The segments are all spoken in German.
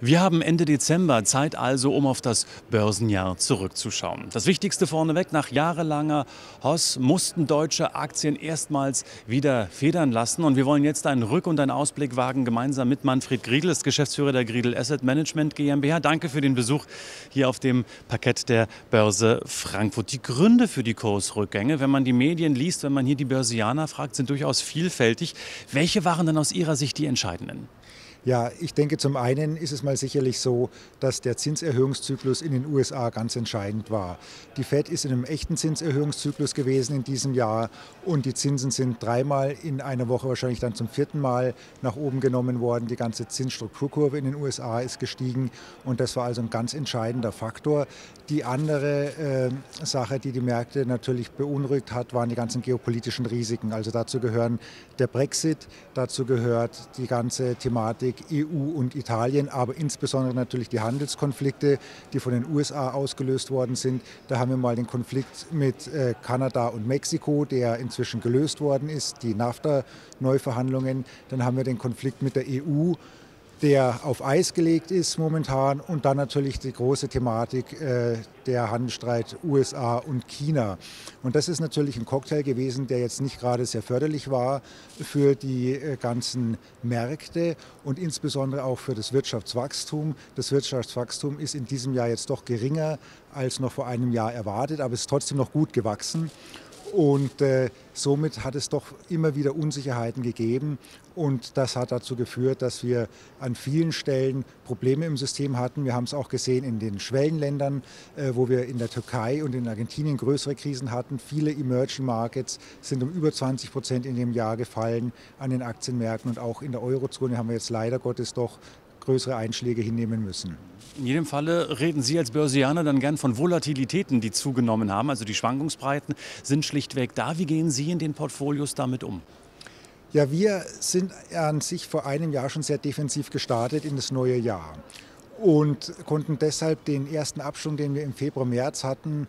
Wir haben Ende Dezember Zeit also, um auf das Börsenjahr zurückzuschauen. Das Wichtigste vorneweg, nach jahrelanger Hoss mussten deutsche Aktien erstmals wieder federn lassen. Und wir wollen jetzt einen Rück- und einen Ausblick wagen, gemeinsam mit Manfred Griedel, Geschäftsführer der Griedel Asset Management GmbH. Danke für den Besuch hier auf dem Parkett der Börse Frankfurt. Die Gründe für die Kursrückgänge, wenn man die Medien liest, wenn man hier die Börsianer fragt, sind durchaus vielfältig. Welche waren denn aus Ihrer Sicht die entscheidenden? Ja, ich denke, zum einen ist es mal sicherlich so, dass der Zinserhöhungszyklus in den USA ganz entscheidend war. Die Fed ist in einem echten Zinserhöhungszyklus gewesen in diesem Jahr und die Zinsen sind dreimal in einer Woche wahrscheinlich dann zum vierten Mal nach oben genommen worden. Die ganze Zinsstrukturkurve in den USA ist gestiegen und das war also ein ganz entscheidender Faktor. Die andere äh, Sache, die die Märkte natürlich beunruhigt hat, waren die ganzen geopolitischen Risiken. Also dazu gehören der Brexit, dazu gehört die ganze Thematik EU und Italien, aber insbesondere natürlich die Handelskonflikte, die von den USA ausgelöst worden sind. Da haben wir mal den Konflikt mit äh, Kanada und Mexiko, der inzwischen gelöst worden ist, die NAFTA-Neuverhandlungen. Dann haben wir den Konflikt mit der EU der auf Eis gelegt ist momentan und dann natürlich die große Thematik äh, der Handelsstreit USA und China. Und das ist natürlich ein Cocktail gewesen, der jetzt nicht gerade sehr förderlich war für die äh, ganzen Märkte und insbesondere auch für das Wirtschaftswachstum. Das Wirtschaftswachstum ist in diesem Jahr jetzt doch geringer als noch vor einem Jahr erwartet, aber es ist trotzdem noch gut gewachsen. Und äh, somit hat es doch immer wieder Unsicherheiten gegeben. Und das hat dazu geführt, dass wir an vielen Stellen Probleme im System hatten. Wir haben es auch gesehen in den Schwellenländern, äh, wo wir in der Türkei und in Argentinien größere Krisen hatten. Viele Emerging Markets sind um über 20 Prozent in dem Jahr gefallen an den Aktienmärkten. Und auch in der Eurozone haben wir jetzt leider Gottes doch größere Einschläge hinnehmen müssen. In jedem Falle reden Sie als Börsianer dann gern von Volatilitäten, die zugenommen haben. Also die Schwankungsbreiten sind schlichtweg da. Wie gehen Sie in den Portfolios damit um? Ja, wir sind an sich vor einem Jahr schon sehr defensiv gestartet in das neue Jahr und konnten deshalb den ersten Abschwung, den wir im Februar, März hatten,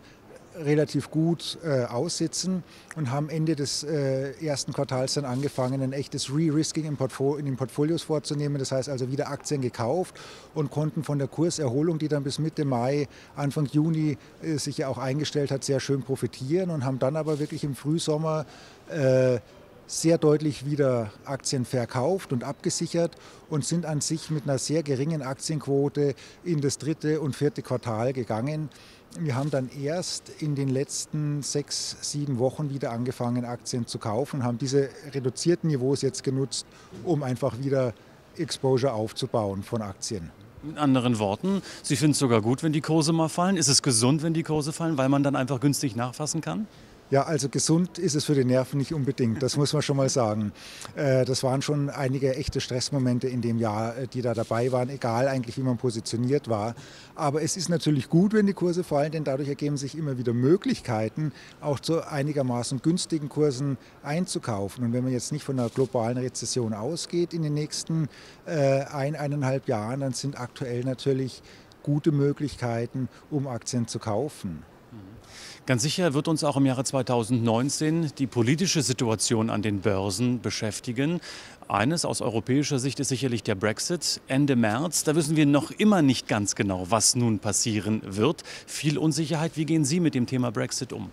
relativ gut äh, aussitzen und haben Ende des äh, ersten Quartals dann angefangen, ein echtes Re-Risking in, in, den Portfolios vorzunehmen. Das heißt also wieder Aktien gekauft und konnten von der Kurserholung, die dann bis Mitte Mai, Anfang Juni äh, sich ja auch eingestellt hat, sehr schön profitieren und haben dann aber wirklich im Frühsommer äh, sehr deutlich wieder Aktien verkauft und abgesichert und sind an sich mit einer sehr geringen Aktienquote in das dritte und vierte Quartal gegangen. Wir haben dann erst in den letzten sechs, sieben Wochen wieder angefangen, Aktien zu kaufen, haben diese reduzierten Niveaus jetzt genutzt, um einfach wieder Exposure aufzubauen von Aktien. Mit anderen Worten, Sie finden es sogar gut, wenn die Kurse mal fallen. Ist es gesund, wenn die Kurse fallen, weil man dann einfach günstig nachfassen kann? Ja, also gesund ist es für die Nerven nicht unbedingt, das muss man schon mal sagen. Äh, das waren schon einige echte Stressmomente in dem Jahr, äh, die da dabei waren, egal eigentlich, wie man positioniert war. Aber es ist natürlich gut, wenn die Kurse fallen, denn dadurch ergeben sich immer wieder Möglichkeiten, auch zu einigermaßen günstigen Kursen einzukaufen. Und wenn man jetzt nicht von einer globalen Rezession ausgeht in den nächsten äh, ein, eineinhalb Jahren, dann sind aktuell natürlich gute Möglichkeiten, um Aktien zu kaufen. Ganz sicher wird uns auch im Jahre 2019 die politische Situation an den Börsen beschäftigen. Eines aus europäischer Sicht ist sicherlich der Brexit Ende März. Da wissen wir noch immer nicht ganz genau, was nun passieren wird. Viel Unsicherheit. Wie gehen Sie mit dem Thema Brexit um?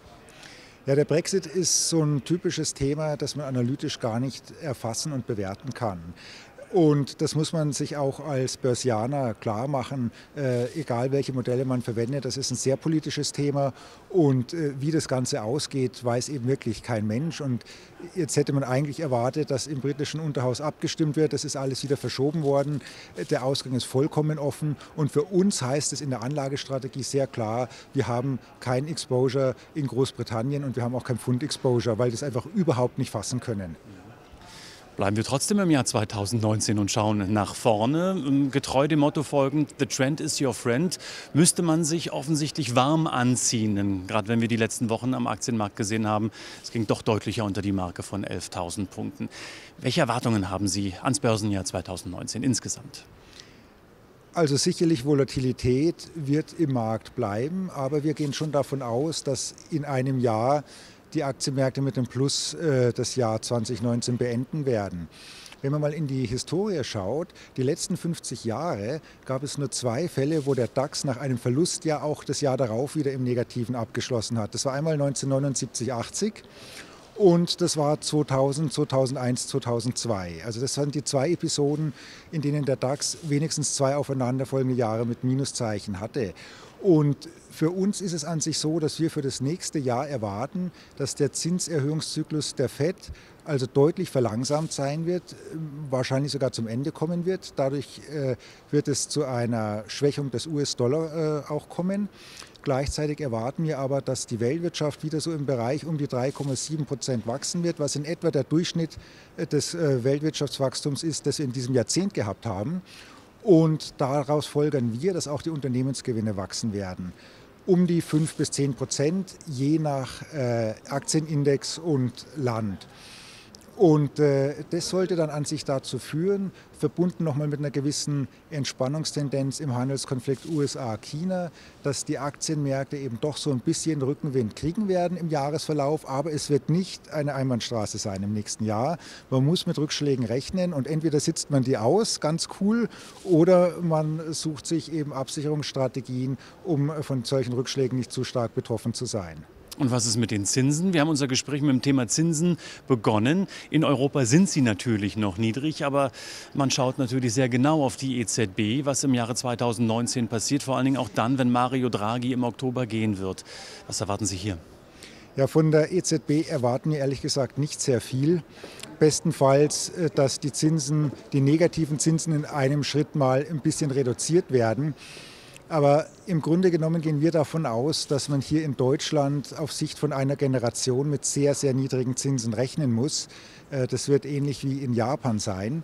Ja, der Brexit ist so ein typisches Thema, das man analytisch gar nicht erfassen und bewerten kann. Und das muss man sich auch als Börsianer klar machen, äh, egal welche Modelle man verwendet. Das ist ein sehr politisches Thema und äh, wie das Ganze ausgeht, weiß eben wirklich kein Mensch. Und jetzt hätte man eigentlich erwartet, dass im britischen Unterhaus abgestimmt wird. Das ist alles wieder verschoben worden. Der Ausgang ist vollkommen offen. Und für uns heißt es in der Anlagestrategie sehr klar, wir haben kein Exposure in Großbritannien und wir haben auch kein Pfund-Exposure, weil wir es einfach überhaupt nicht fassen können. Bleiben wir trotzdem im Jahr 2019 und schauen nach vorne. Ähm, getreu dem Motto folgend, The Trend is your friend, müsste man sich offensichtlich warm anziehen. Gerade wenn wir die letzten Wochen am Aktienmarkt gesehen haben, es ging doch deutlicher unter die Marke von 11.000 Punkten. Welche Erwartungen haben Sie ans Börsenjahr 2019 insgesamt? Also sicherlich Volatilität wird im Markt bleiben, aber wir gehen schon davon aus, dass in einem Jahr die Aktienmärkte mit dem Plus äh, das Jahr 2019 beenden werden. Wenn man mal in die Historie schaut, die letzten 50 Jahre gab es nur zwei Fälle, wo der DAX nach einem Verlust ja auch das Jahr darauf wieder im Negativen abgeschlossen hat. Das war einmal 1979, 80 und das war 2000, 2001, 2002. Also das waren die zwei Episoden, in denen der DAX wenigstens zwei aufeinanderfolgende Jahre mit Minuszeichen hatte. Und für uns ist es an sich so, dass wir für das nächste Jahr erwarten, dass der Zinserhöhungszyklus der FED also deutlich verlangsamt sein wird, wahrscheinlich sogar zum Ende kommen wird. Dadurch äh, wird es zu einer Schwächung des US-Dollar äh, auch kommen. Gleichzeitig erwarten wir aber, dass die Weltwirtschaft wieder so im Bereich um die 3,7 Prozent wachsen wird, was in etwa der Durchschnitt äh, des äh, Weltwirtschaftswachstums ist, das wir in diesem Jahrzehnt gehabt haben. Und daraus folgern wir, dass auch die Unternehmensgewinne wachsen werden. Um die 5 bis 10 Prozent, je nach äh, Aktienindex und Land. Und äh, das sollte dann an sich dazu führen, verbunden nochmal mit einer gewissen Entspannungstendenz im Handelskonflikt USA-China, dass die Aktienmärkte eben doch so ein bisschen Rückenwind kriegen werden im Jahresverlauf. Aber es wird nicht eine Einbahnstraße sein im nächsten Jahr. Man muss mit Rückschlägen rechnen und entweder sitzt man die aus, ganz cool, oder man sucht sich eben Absicherungsstrategien, um von solchen Rückschlägen nicht zu stark betroffen zu sein. Und was ist mit den Zinsen? Wir haben unser Gespräch mit dem Thema Zinsen begonnen. In Europa sind sie natürlich noch niedrig, aber man schaut natürlich sehr genau auf die EZB, was im Jahre 2019 passiert, vor allen Dingen auch dann, wenn Mario Draghi im Oktober gehen wird. Was erwarten Sie hier? Ja, von der EZB erwarten wir ehrlich gesagt nicht sehr viel. Bestenfalls, äh, dass die Zinsen, die negativen Zinsen in einem Schritt mal ein bisschen reduziert werden. Aber im Grunde genommen gehen wir davon aus, dass man hier in Deutschland auf Sicht von einer Generation mit sehr, sehr niedrigen Zinsen rechnen muss. Äh, das wird ähnlich wie in Japan sein.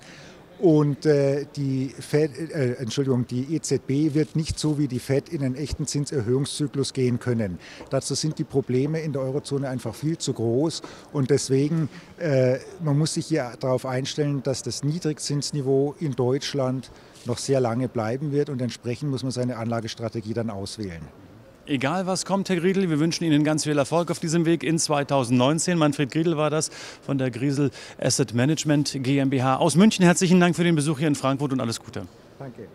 Und äh, die, Fed, äh, Entschuldigung, die EZB wird nicht so wie die Fed in einen echten Zinserhöhungszyklus gehen können. Dazu sind die Probleme in der Eurozone einfach viel zu groß. Und deswegen, äh, man muss sich hier darauf einstellen, dass das Niedrigzinsniveau in Deutschland noch sehr lange bleiben wird und entsprechend muss man seine Anlagestrategie dann auswählen. Egal was kommt, Herr Griedel, wir wünschen Ihnen ganz viel Erfolg auf diesem Weg in 2019. Manfred Griedel war das von der Griesel Asset Management GmbH aus München. Herzlichen Dank für den Besuch hier in Frankfurt und alles Gute. Danke.